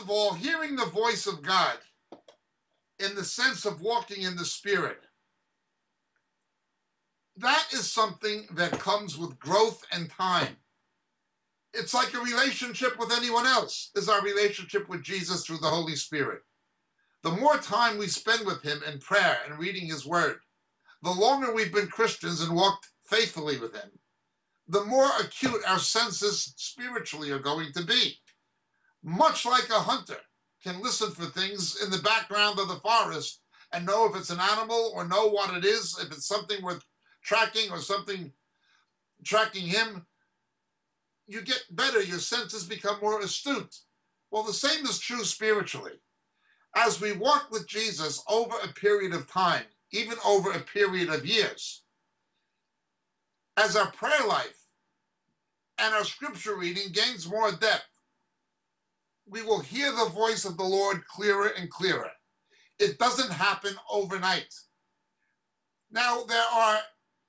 Of all, hearing the voice of God in the sense of walking in the Spirit. That is something that comes with growth and time. It's like a relationship with anyone else, is our relationship with Jesus through the Holy Spirit. The more time we spend with Him in prayer and reading His Word, the longer we've been Christians and walked faithfully with Him, the more acute our senses spiritually are going to be. Much like a hunter can listen for things in the background of the forest and know if it's an animal or know what it is, if it's something worth tracking or something tracking him, you get better, your senses become more astute. Well, the same is true spiritually. As we walk with Jesus over a period of time, even over a period of years, as our prayer life and our scripture reading gains more depth, we will hear the voice of the Lord clearer and clearer. It doesn't happen overnight. Now, there are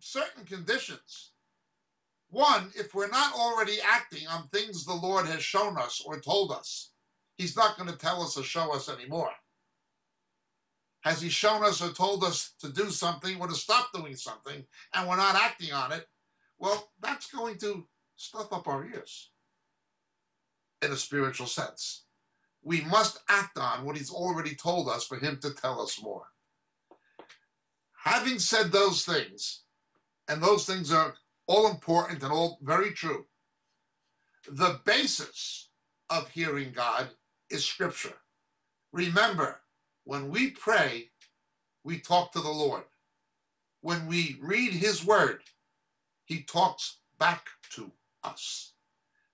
certain conditions. One, if we're not already acting on things the Lord has shown us or told us, He's not going to tell us or show us anymore. Has He shown us or told us to do something or to stop doing something and we're not acting on it? Well, that's going to stuff up our ears in a spiritual sense. We must act on what he's already told us for him to tell us more. Having said those things, and those things are all important and all very true, the basis of hearing God is Scripture. Remember, when we pray, we talk to the Lord. When we read His Word, He talks back to us.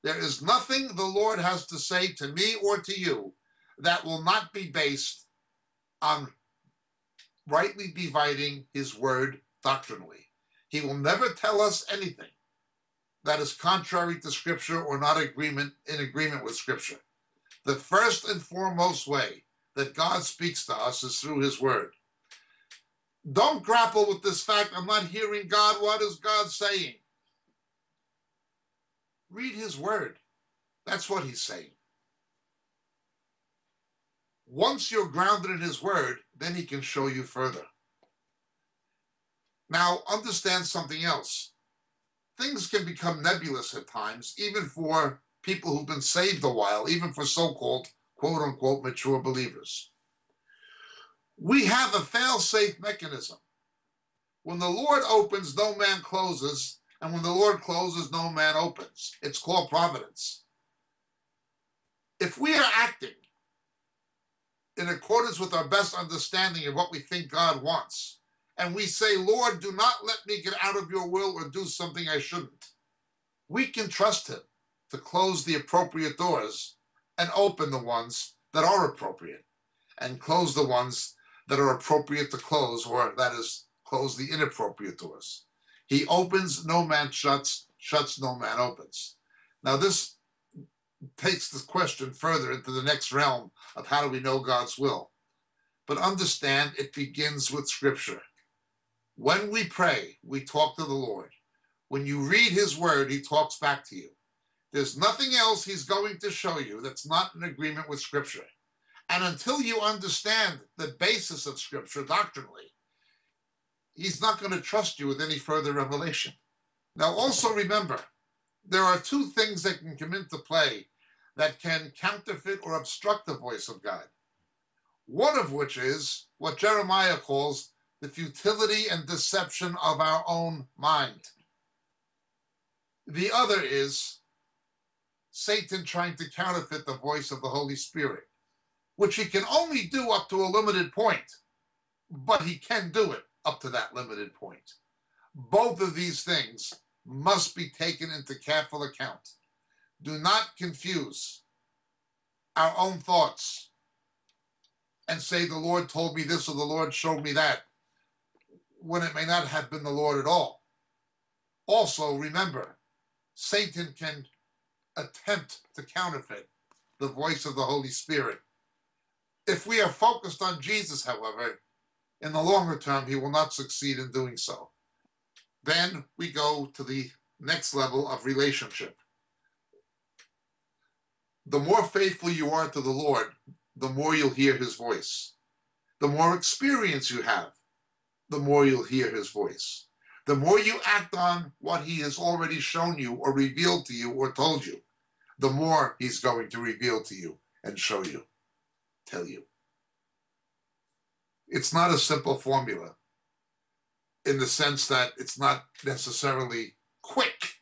There is nothing the Lord has to say to me or to you that will not be based on rightly dividing his word doctrinally. He will never tell us anything that is contrary to scripture or not agreement in agreement with scripture. The first and foremost way that God speaks to us is through his word. Don't grapple with this fact I'm not hearing God. What is God saying? Read his word. That's what he's saying. Once you're grounded in his word, then he can show you further. Now, understand something else. Things can become nebulous at times, even for people who've been saved a while, even for so called quote unquote mature believers. We have a fail safe mechanism. When the Lord opens, no man closes, and when the Lord closes, no man opens. It's called providence. If we are acting in accordance with our best understanding of what we think God wants, and we say, Lord, do not let me get out of your will or do something I shouldn't, we can trust Him to close the appropriate doors and open the ones that are appropriate, and close the ones that are appropriate to close, or that is, close the inappropriate doors. He opens, no man shuts, shuts, no man opens. Now, this takes the question further into the next realm of how do we know God's will. But understand it begins with Scripture. When we pray, we talk to the Lord. When you read His Word, He talks back to you. There's nothing else He's going to show you that's not in agreement with Scripture. And until you understand the basis of Scripture doctrinally, he's not going to trust you with any further revelation. Now, also remember, there are two things that can come into play that can counterfeit or obstruct the voice of God. One of which is what Jeremiah calls the futility and deception of our own mind. The other is Satan trying to counterfeit the voice of the Holy Spirit, which he can only do up to a limited point, but he can do it up to that limited point. Both of these things must be taken into careful account. Do not confuse our own thoughts and say, The Lord told me this or the Lord showed me that, when it may not have been the Lord at all. Also, remember, Satan can attempt to counterfeit the voice of the Holy Spirit. If we are focused on Jesus, however, in the longer term, he will not succeed in doing so. Then we go to the next level of relationship. The more faithful you are to the Lord, the more you'll hear his voice. The more experience you have, the more you'll hear his voice. The more you act on what he has already shown you or revealed to you or told you, the more he's going to reveal to you and show you, tell you. It's not a simple formula in the sense that it's not necessarily quick,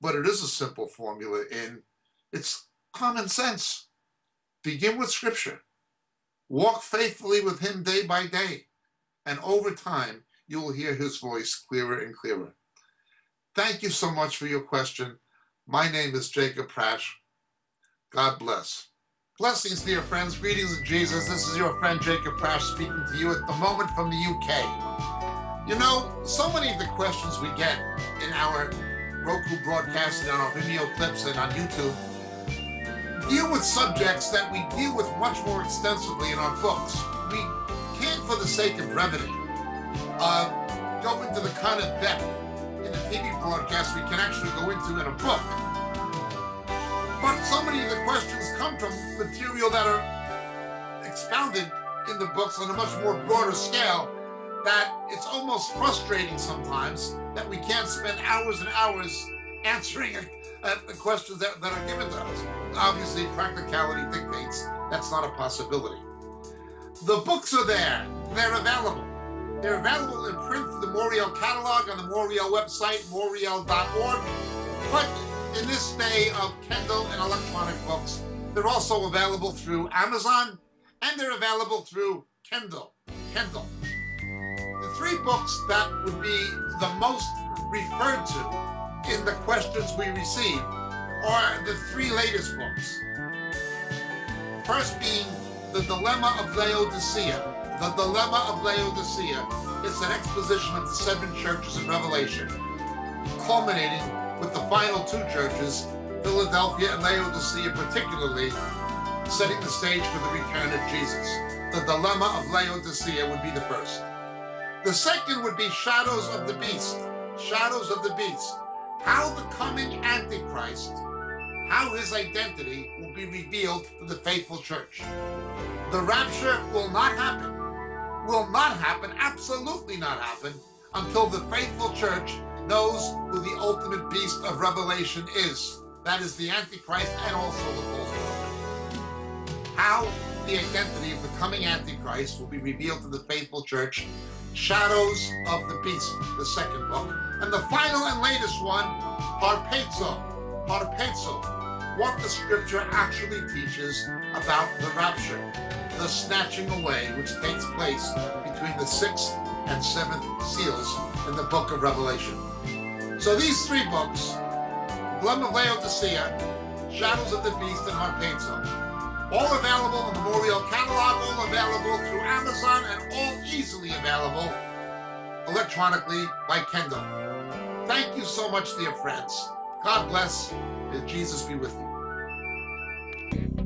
but it is a simple formula in it's common sense. Begin with scripture. Walk faithfully with him day by day. And over time, you will hear his voice clearer and clearer. Thank you so much for your question. My name is Jacob Prasch. God bless. Blessings, dear friends. Greetings in Jesus. This is your friend Jacob Prasch speaking to you at the moment from the UK. You know, so many of the questions we get in our Roku broadcast and on our Vimeo clips and on YouTube deal with subjects that we deal with much more extensively in our books. We can't, for the sake of brevity, uh, go into the kind of depth in a TV broadcast we can actually go into in a book. So many of the questions come from material that are expounded in the books on a much more broader scale that it's almost frustrating sometimes that we can't spend hours and hours answering the questions that, that are given to us. Obviously, practicality dictates that's not a possibility. The books are there, they're available. They're available in print through the Moriel catalog on the Moriel website, moriel.org. But in this day of Kindle and electronic books, they're also available through Amazon and they're available through Kindle. Kindle. The three books that would be the most referred to in the questions we receive are the three latest books. First being The Dilemma of Laodicea. The Dilemma of Laodicea is an exposition of the seven churches in Revelation, culminating with the final two churches, Philadelphia and Laodicea particularly, setting the stage for the return of Jesus. The Dilemma of Laodicea would be the first. The second would be Shadows of the Beast. Shadows of the Beast how the coming Antichrist, how his identity will be revealed to the faithful church. The rapture will not happen, will not happen, absolutely not happen, until the faithful church knows who the ultimate beast of Revelation is. That is the Antichrist and also the false prophet. How the identity of the coming Antichrist will be revealed to the faithful church. Shadows of the Beast, the second book. And the final and latest one, Harpazo. Harpazo. What the scripture actually teaches about the rapture, the snatching away which takes place between the sixth and seventh seals in the book of Revelation. So these three books, Dilemma of Laodicea, Shadows of the Beast, and Harpazo, all available in the Moriel catalog, all available through Amazon, and all easily available electronically by Kindle. Thank you so much, dear friends. God bless, and Jesus be with you.